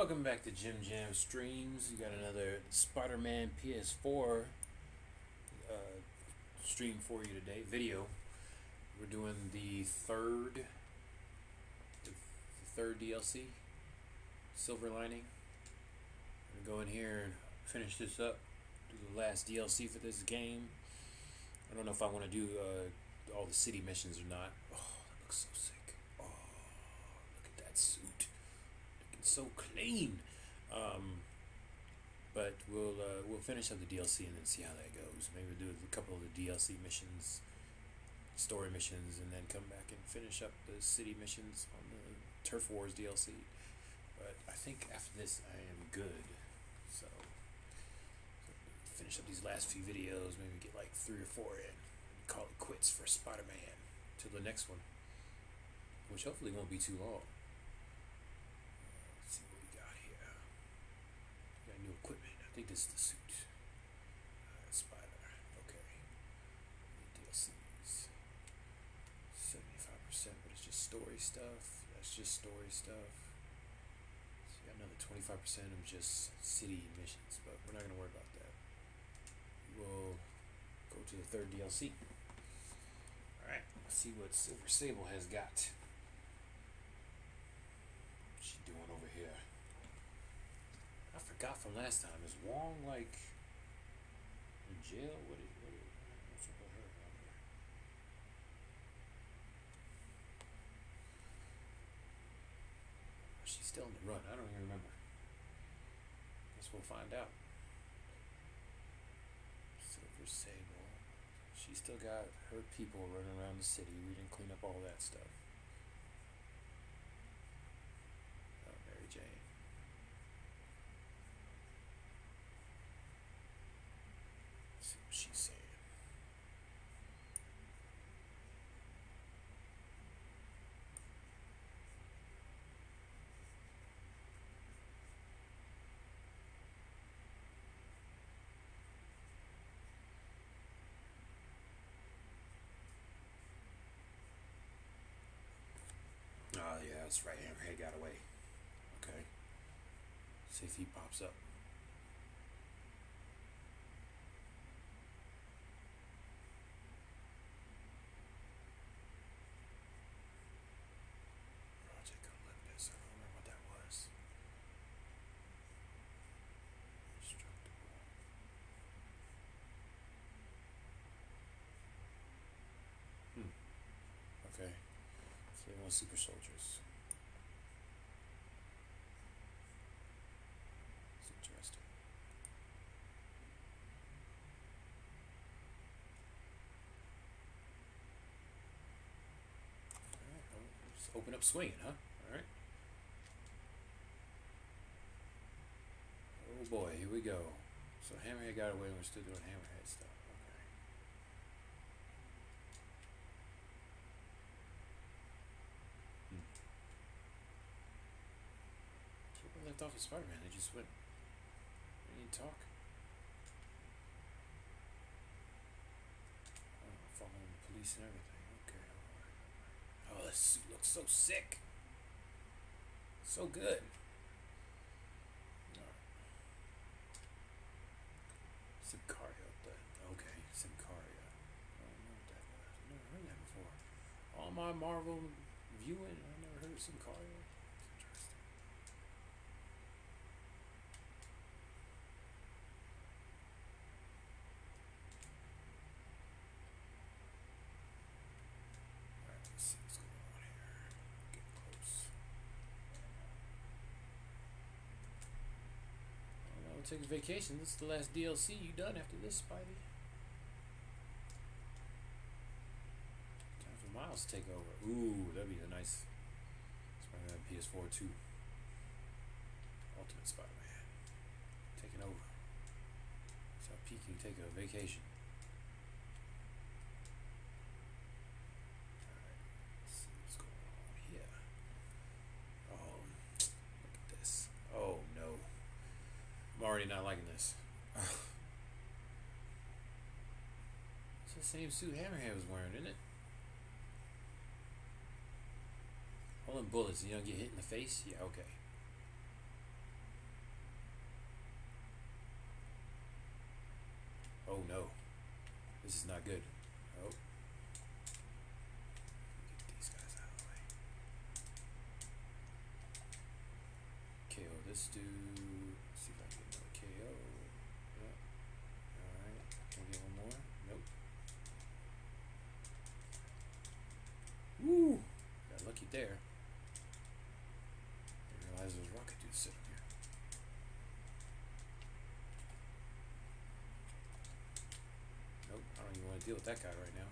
Welcome back to Jim Jam Streams. You got another Spider Man PS4 uh, stream for you today. Video. We're doing the third, the third DLC, Silver Lining. I'm gonna go in here and finish this up. Do the last DLC for this game. I don't know if I want to do uh, all the city missions or not. Oh, that looks so sick. Oh, look at that suit so clean. Um, but we'll uh, we'll finish up the DLC and then see how that goes. Maybe we'll do a couple of the DLC missions, story missions, and then come back and finish up the city missions on the Turf Wars DLC. But I think after this, I am good. So, finish up these last few videos. Maybe get like three or four in. And call it quits for Spider Man till the next one, which hopefully won't be too long. Let's see what we got here. We got new equipment. I think this is the suit. Uh, spider. Okay. DLCs. Seventy-five percent, but it's just story stuff. That's just story stuff. So you got another twenty-five percent of just city missions, but we're not gonna worry about that. We'll go to the third DLC. Alright, let's see what Silver Sable has got. What's she doing over here? Forgot from last time. Is Wong like in jail? What is, what is what's up with her out there? Or is she still in the run? I don't even remember. Guess we'll find out. Silver Sable. She still got her people running around the city. We didn't clean up all that stuff. Oh, Mary Jane. Let's see what she's saying. Oh yeah, that's right. Hammerhead got away. Okay. See if he pops up. Project Olympus. I don't remember what that was. Hmm. Okay. So they want super soldiers. It's interesting. Alright, well, just open up swinging, huh? Alright. Oh boy, here we go. So Hammerhead got away and we're still doing Hammerhead stuff. Okay. Hmm. So we left off with Spider-Man. They just went. They didn't talk. Oh, following the police and everything. Okay, alright. Oh, this suit looks so sick. So good. Sicario. Okay, Sicario. I don't know what that was. I've never heard that before. All my Marvel viewing, I never heard of Sicario. It's interesting. Alright, let's see what's going on here. Get close. Take a vacation. This is the last DLC you done after this, Spidey. Time for Miles to take over. Ooh, that'd be a nice Spider-Man PS4 too. Ultimate Spider-Man. Taking over. So Pete can take a vacation. the same suit Hammerhead was wearing, isn't it? Holding bullets, you don't get hit in the face? Yeah, okay. Oh no. This is not good. Deal with that guy right now.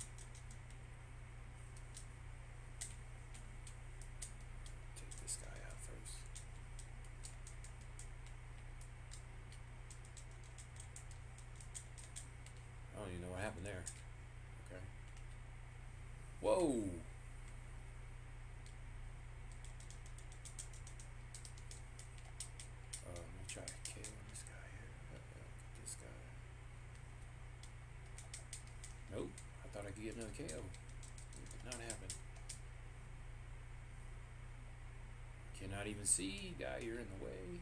Take this guy out first. I don't even know what happened there. Okay. Whoa! Uh, let me try to KO this guy here. Uh, uh, get this guy. Nope. I thought I could get another KO. It did not happen. Cannot even see, guy. You're in the way.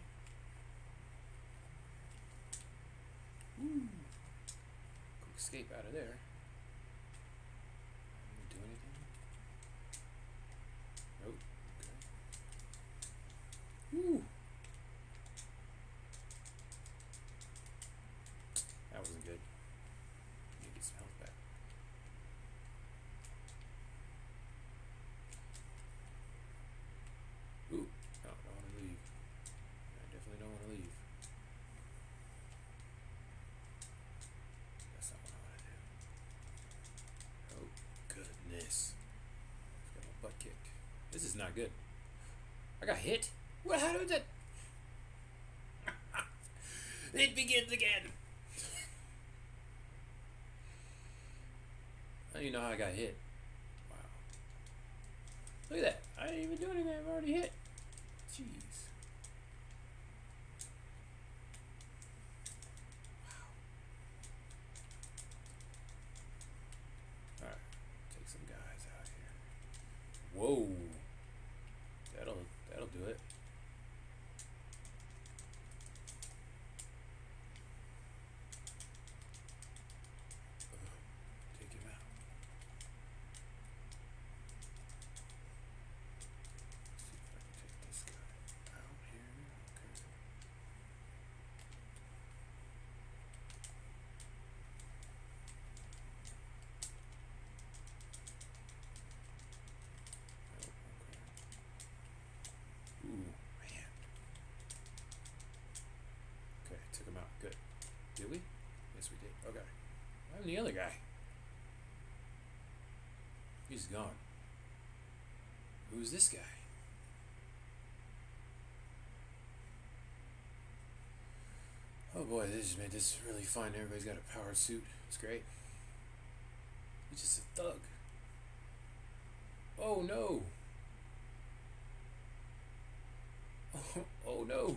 Woo! Quick escape out of there. Didn't do anything. Nope. Okay. Woo! That wasn't good. Need to get some health back. Ooh, no, don't want to leave. I definitely don't want to leave. That's not what I want to do. Oh, goodness. Got my butt kicked. This is not good. I got hit? What? How did that? it begins again! I don't know how I got hit. Wow. Look at that. I didn't even do anything. I'm already hit. Jeez. Wow. Alright. Take some guys out here. Whoa. That'll that'll do it. Take him out. See if I can take this guy out here. Okay. Oh, okay. Ooh, man. Okay, took him out. Good. Did we? Yes, we did. Okay. What happened the other guy? He's gone. Who's this guy? Oh boy, they just made this really fun. Everybody's got a power suit. It's great. He's just a thug. Oh no! Oh, oh no!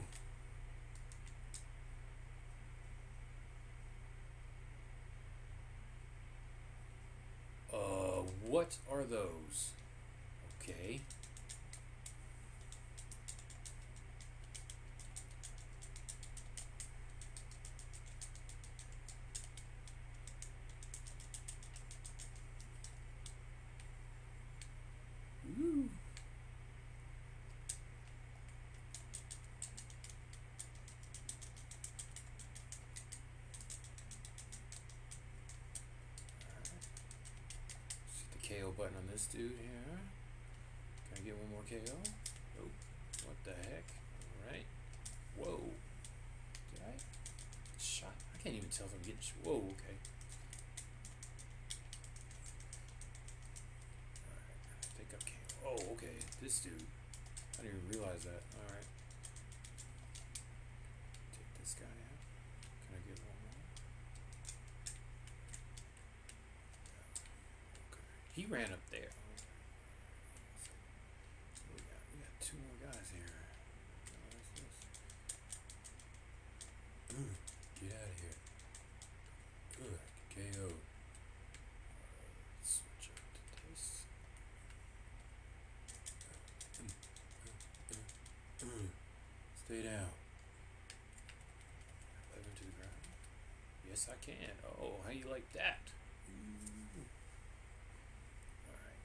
Uh, what are those? Okay. Woo. Hit the KO button on this dude here. Can I get one more KO? Nope. What the heck? Alright. Whoa. Did I? Shot. I can't even tell if I'm getting. Sh- Whoa, okay. Alright. I think I'm KO. Oh, okay. This dude. I didn't even realize that. way down. Let to the ground. Yes, I can. Oh, how you like that? Mm. All right.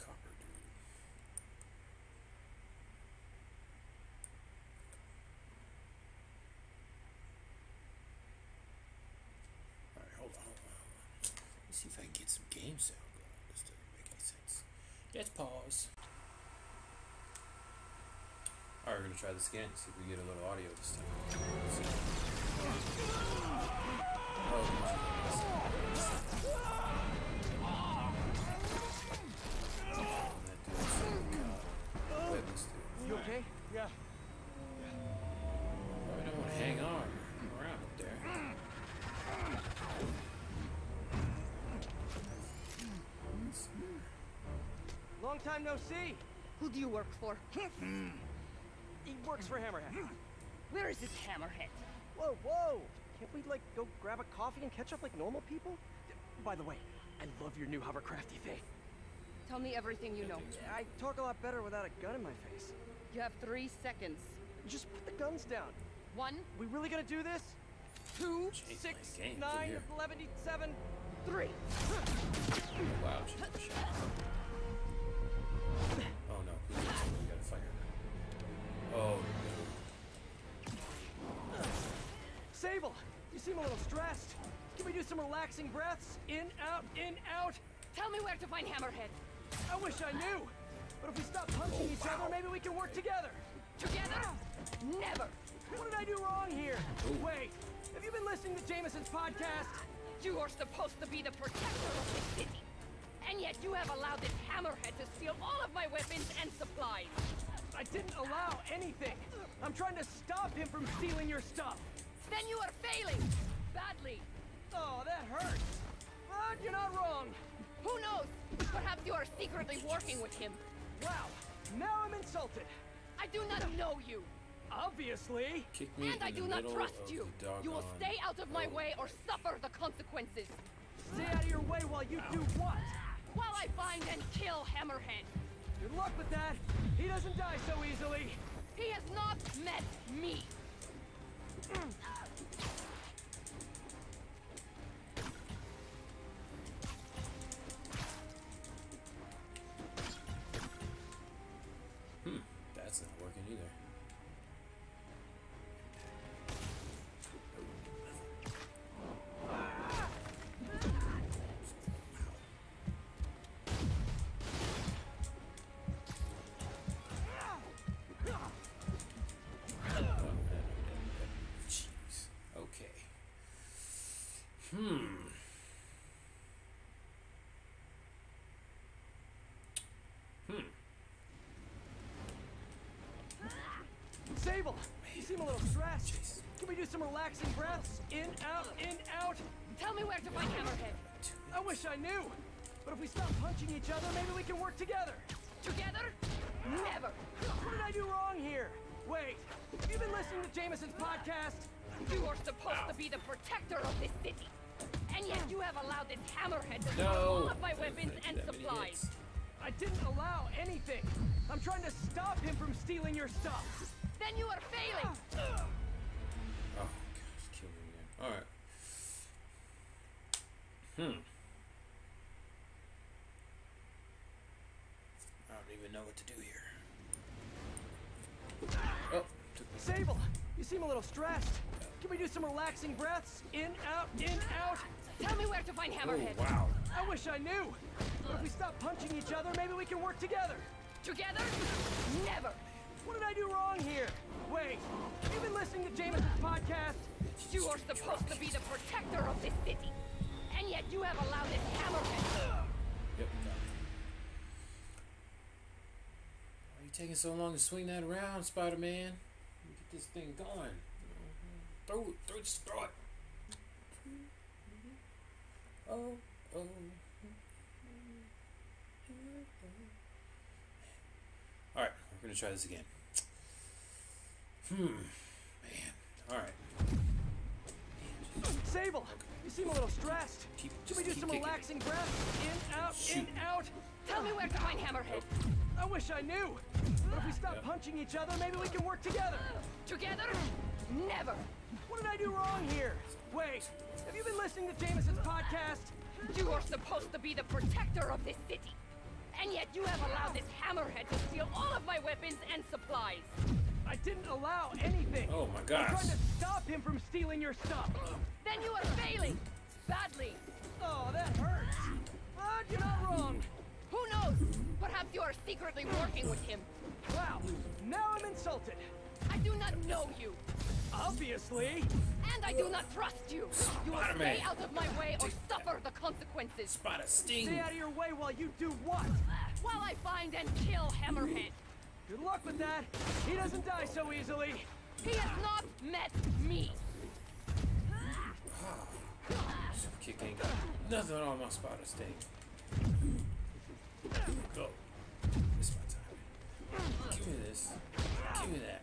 Copper dude. All right, hold on, hold on, hold on. Let's see if I can get some game sound going. This doesn't make any sense. Let's pause we're gonna try this again, see if we get a little audio this time. Oh, that dude's weapons dude. You okay? Yeah. Probably don't want to hang on around up there. Long time no see. Who do you work for? He works for Hammerhead. Hmm. Where is this hammerhead? Whoa, whoa! Can't we like go grab a coffee and catch up like normal people? By the way, I love your new hovercrafty thing. Tell me everything you know. I talk a lot better without a gun in my face. You have three seconds. Just put the guns down. One, We really gonna do this? two, Jeez, Six, playing games in nine, here. three. Wow, she's a shot. Oh no, please, we gotta fight her. Oh no. Sable, you seem a little stressed. Can we do some relaxing breaths? In, out, in, out. tell me where to find Hammerhead. I wish I knew. But if we stop punching Oh, each wow. other, maybe we can work together. Together? Never. What did I do wrong here? Ooh. Wait, have you been listening to Jameson's podcast? You are supposed to be the protector of this city. And yet you have allowed this hammerhead to steal all of my weapons and supplies. I didn't allow anything. I'm trying to stop him from stealing your stuff. Then you are failing. Badly. Oh, that hurts. But you're not wrong. Who knows? Perhaps you are secretly working with him. Wow, now I'm insulted. I do not know you. Obviously. Kick me And I do not trust you. You will stay out of my road. way or suffer the consequences. Stay out of your way while you do what? While I find and kill Hammerhead. Good luck with that. He doesn't die so easily. He has not met me. Sable, you seem a little stressed. Jeez. Can we do some relaxing breaths? In, out, in, out. Tell me where to find Hammerhead. I wish I knew. But if we stop punching each other, maybe we can work together. Together? Never. What did I do wrong here? Wait, have you been listening to Jameson's podcast? You are supposed to be the protector of this city. And yet you have allowed this Hammerhead to steal No. all of my weapons and supplies. I didn't allow anything. I'm trying to stop him from stealing your stuff. Then you are failing. Oh, gosh, kill me again. Alright. Hmm. I don't even know what to do here. Oh, took me. Sable, you seem a little stressed. Can we do some relaxing breaths? In, out, in, out. Tell me where to find Oh, Hammerhead. wow. I wish I knew. But if we stop punching each other, maybe we can work together. Together? Never. What did I do wrong here? Wait, have you been listening to Jameson's podcast? You are supposed to be the protector of this city. And yet you have allowed this Hammerhead. Yep, got it. Why are you taking so long to swing that around, Spider-Man? Get this thing going. Throw it, throw it, just throw it. Oh, oh. Alright, we're gonna try this again. Hmm, man. Alright. Sable, you seem a little stressed. Keep, Should we do some relaxing breaths? In, out, in, out. Tell me where to find Hammerhead. I wish I knew. But if we stop Yep. punching each other, maybe we can work together. Together? Never. What did I do wrong here? Wait, have you been listening to Jameson's podcast? You are supposed to be the protector of this city. And yet you have allowed this Hammerhead to steal all of my weapons and supplies. I didn't allow anything. Oh my I'm trying to stop him from stealing your stuff. Then you are failing. Badly. Oh, that hurts. But you're not wrong. Who knows? Perhaps you are secretly working with him. Wow, now I'm insulted. I do not know you, Obviously. and I do not trust you. You will stay out of my way or suffer the consequences. Spot a sting. Stay out of your way while you do what? While I find and kill Hammerhead. Good luck with that. He doesn't die so easily. He has not met me. Super kick ain't got nothing on my spot of sting. Go. It's my time. Give me this. Give me that.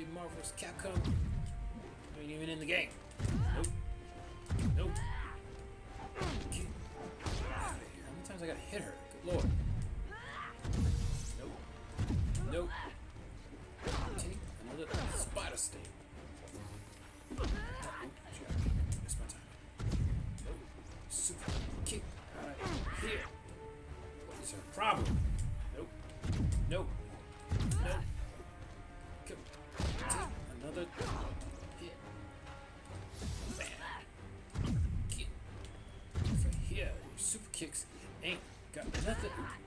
Played Marvel. Capcom. I ain't even in the game. Nope. Nope. How many times I gotta hit her? Good lord. Kicks ain't got nothing.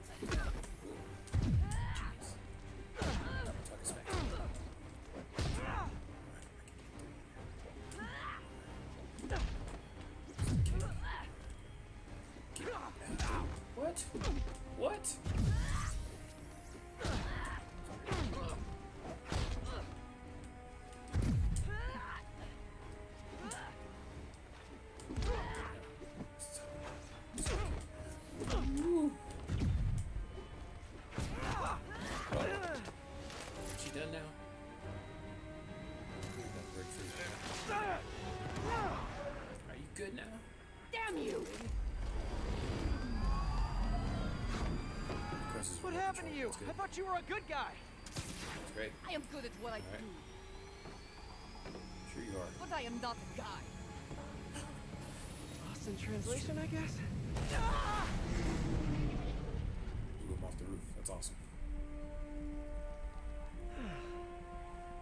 Good now? Damn you! Of course, it's What remote happened to you? control. That's good. I thought you were a good guy. That's great. I am good at what I Alright. do, Sure you are. but I am not a guy. Lost in translation, I guess. Blew him off the roof. That's awesome.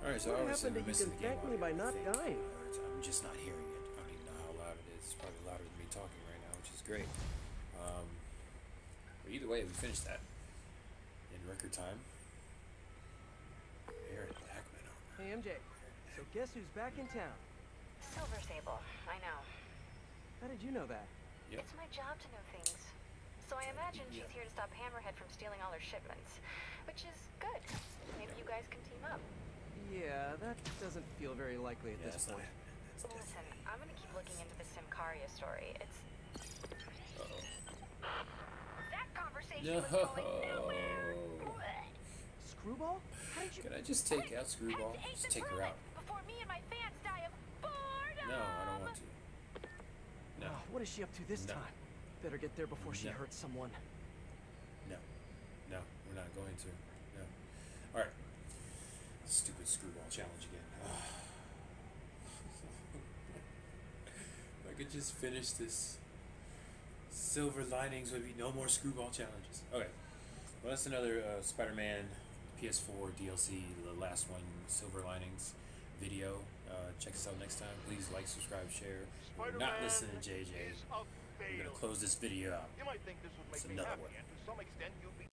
Alright, so What obviously happened we're that you missing can the game thank me by I not think. dying? I'm just not hearing right now, which is great. Um, but either way, we finished that in record time. Aaron Hackman. Hey, MJ. So guess who's back in town? Silver Sable, I know. How did you know that? Yep. It's my job to know things. So I imagine she's here to stop Hammerhead from stealing all her shipments. Which is good. Maybe you guys can team up. Yeah, that doesn't feel very likely at Yeah, this point. Listen. I'm gonna keep looking into the Simcaria story. It's Uh-oh. that conversation No. was. Screwball? Can I just take out Screwball? Just take her out. Before me and my fans die of boredom. No, I don't want to. No. Oh, what is she up to this No. time? Better get there before she No. hurts someone. No. No, we're not going to. No. Alright. Stupid screwball challenge again. if I could just finish this. Silver linings would be no more screwball challenges. Okay. Well, that's another uh, Spider Man PS4 DLC, the last one, Silver Linings video. Uh, check us out next time. Please like, subscribe, share. We're not Spider-Man listening to JJ. is a We're going to close this video out. You might think this would It's make me another happy, one. and to some extent, you'd be